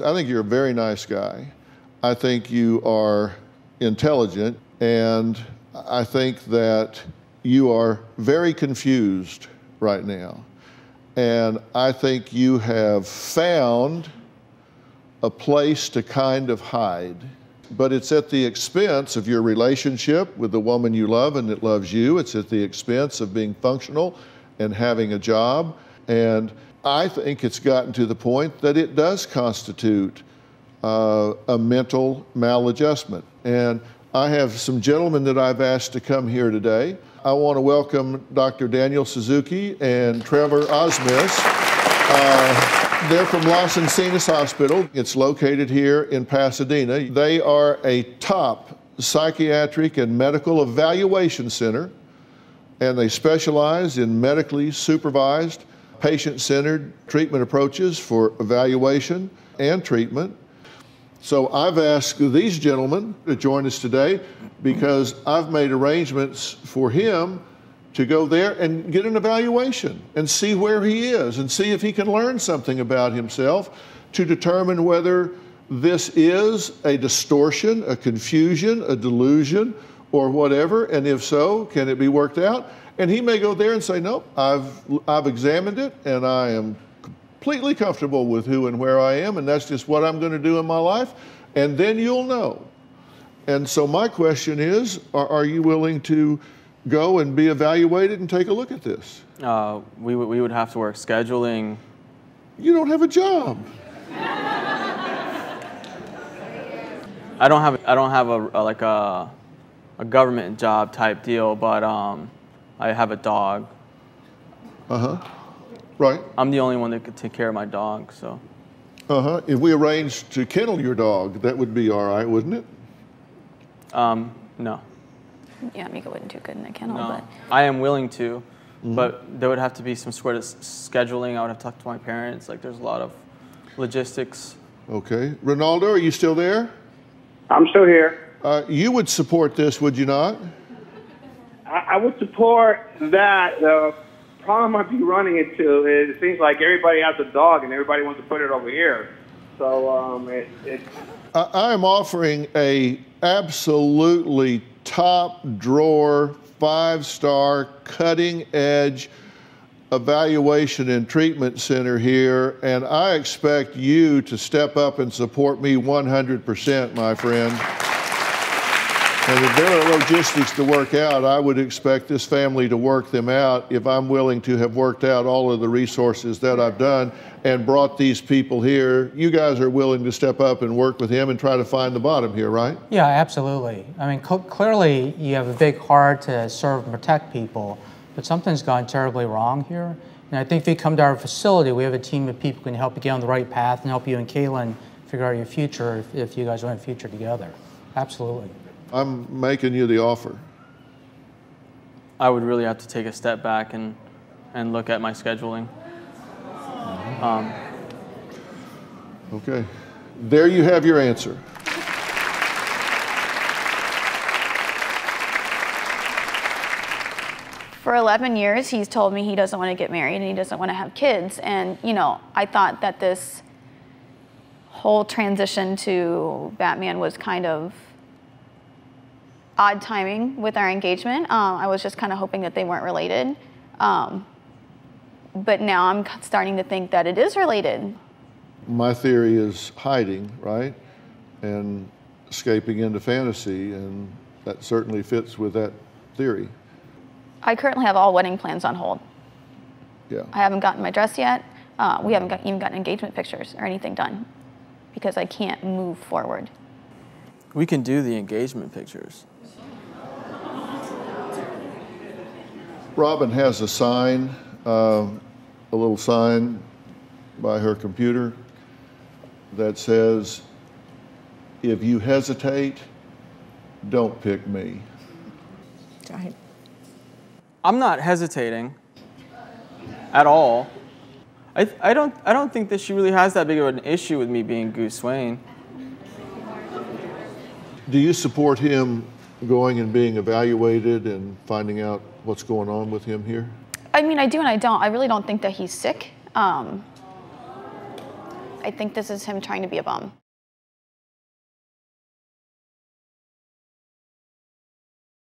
I think you're a very nice guy. I think you are intelligent, and I think that you are very confused right now. And I think you have found a place to kind of hide. But it's at the expense of your relationship with the woman you love and that loves you. It's at the expense of being functional and having a job. And I think it's gotten to the point that it does constitute uh, a mental maladjustment. And I have some gentlemen that I've asked to come here today. I want to welcome Dr. Daniel Suzuki and Trevor Osmis. Uh, they're from Las Encinas Hospital. It's located here in Pasadena. They are a top psychiatric and medical evaluation center, and they specialize in medically supervised, patient centered treatment approaches for evaluation and treatment. So I've asked these gentlemen to join us today because I've made arrangements for him to go there and get an evaluation and see where he is and see if he can learn something about himself to determine whether this is a distortion, a confusion, a delusion, or whatever, and if so, can it be worked out? And he may go there and say, Nope, I've, I've examined it and I am completely comfortable with who and where I am, and that's just what I'm going to do in my life, and then you'll know. And so, my question is are, are you willing to go and be evaluated and take a look at this? Uh, we, w- we would have to work scheduling. You don't have a job. I don't have I don't have a, a like a a government job type deal, but um, I have a dog. Uh huh. Right. I'm the only one that could take care of my dog, so. Uh huh. If we arranged to kennel your dog, that would be all right, wouldn't it? Um, no. Yeah, Mika wouldn't do good in a kennel, No. but I am willing to, but there would have to be some sort of scheduling. I would have to talk to my parents. Like, there's a lot of logistics. Okay. Ronaldo, are you still there? I'm still here. Uh, you would support this, would you not? I, I would support that. The problem I'd be running into is it seems like everybody has a dog and everybody wants to put it over here. So um, it, it, I I am offering a absolutely top drawer, five star, cutting edge evaluation and treatment center here, and I expect you to step up and support me 100%, my friend. And if there are logistics to work out, I would expect this family to work them out if I'm willing to have worked out all of the resources that I've done and brought these people here. You guys are willing to step up and work with him and try to find the bottom here, right? Yeah, absolutely. I mean, cl- clearly you have a big heart to serve and protect people, but something's gone terribly wrong here. And I think if you come to our facility, we have a team of people who can help you get on the right path and help you and Kaylin figure out your future if, if you guys want a future together. Absolutely. I'm making you the offer. I would really have to take a step back and, and look at my scheduling. Um, Okay. There you have your answer. for 11 years, he's told me he doesn't want to get married and he doesn't want to have kids. And, you know, I thought that this whole transition to Batman was kind of odd timing with our engagement. Um, I was just kind of hoping that they weren't related. Um, but now I'm starting to think that it is related. My theory is hiding, right? And escaping into fantasy, and that certainly fits with that theory. I currently have all wedding plans on hold. Yeah. I haven't gotten my dress yet. Uh, we haven't got, even gotten engagement pictures or anything done because I can't move forward. We can do the engagement pictures. Robin has a sign, uh, a little sign by her computer that says, if you hesitate, don't pick me. I'm not hesitating at all. I, I, don't, I don't think that she really has that big of an issue with me being Bruce Wayne. Do you support him going and being evaluated and finding out what's going on with him here? I mean, I do and I don't. I really don't think that he's sick. Um, I, think this is him trying to be a bum.